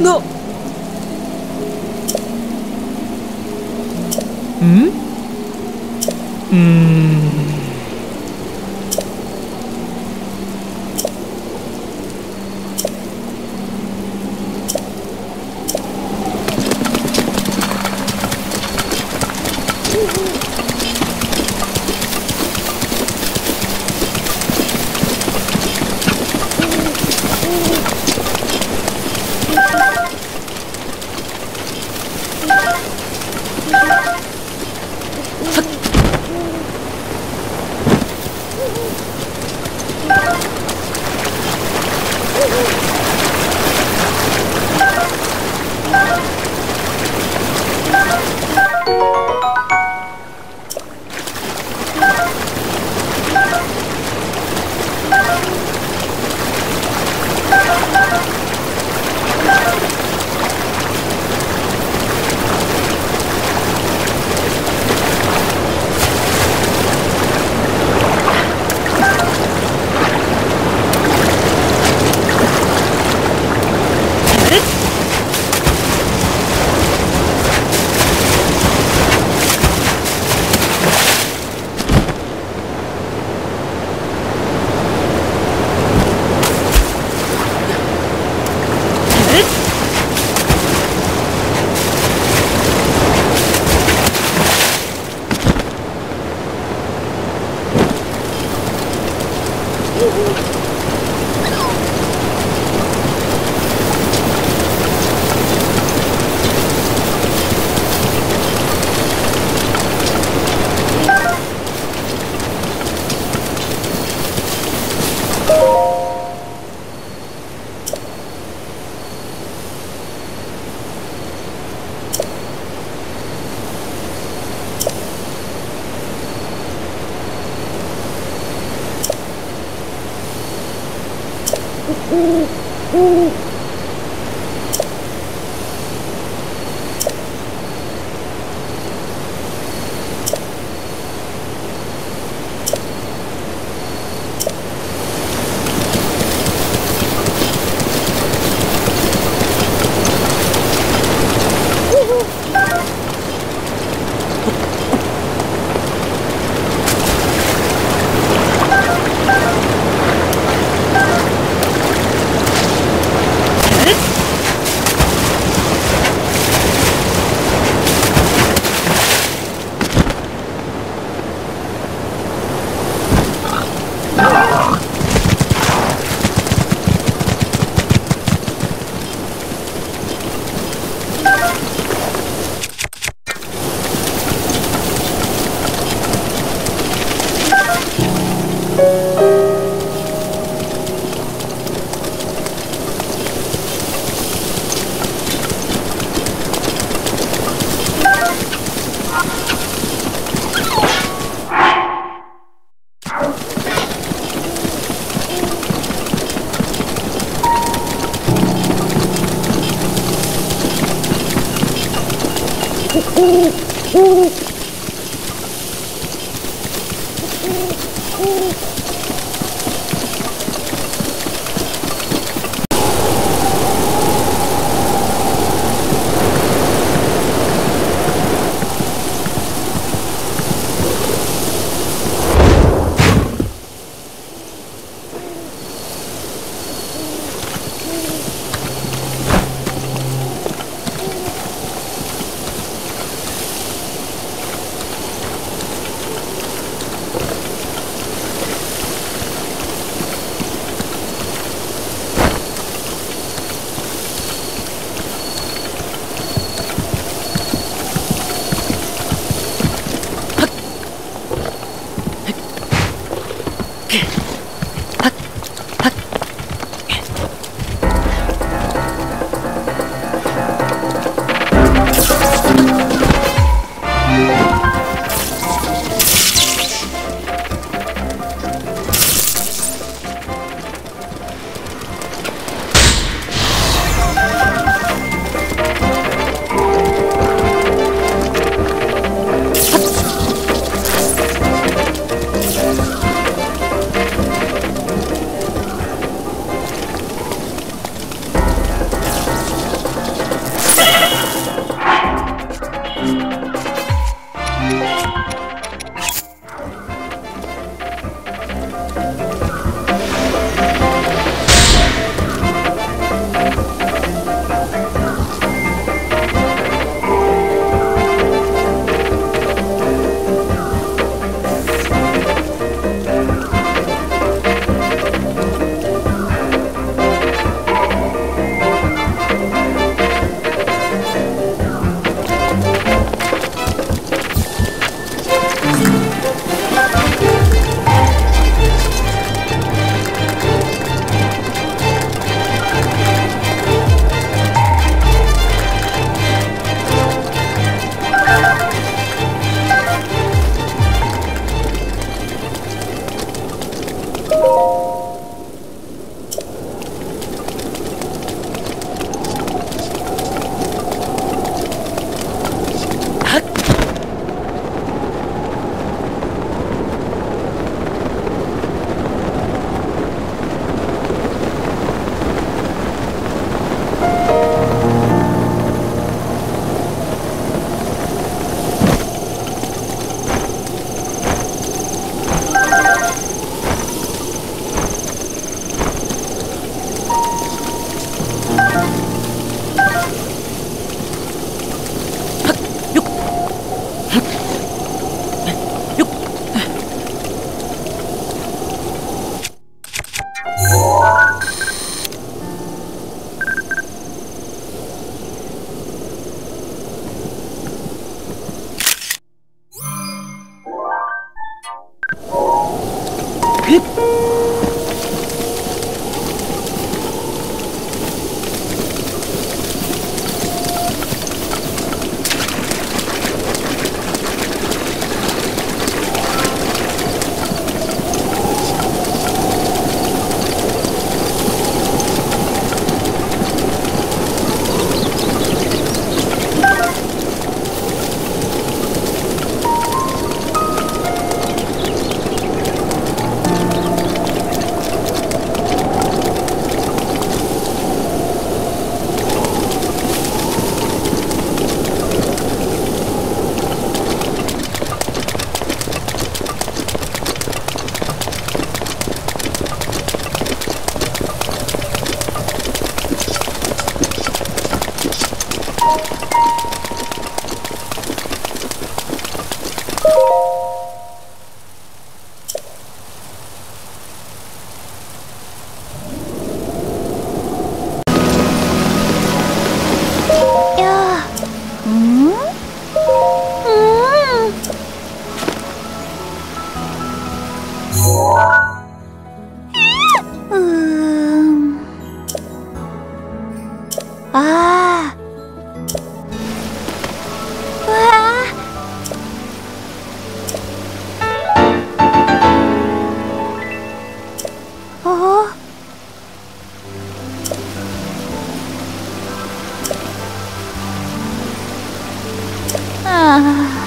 Ну, Mm-hmm. 그 ああわあ啊。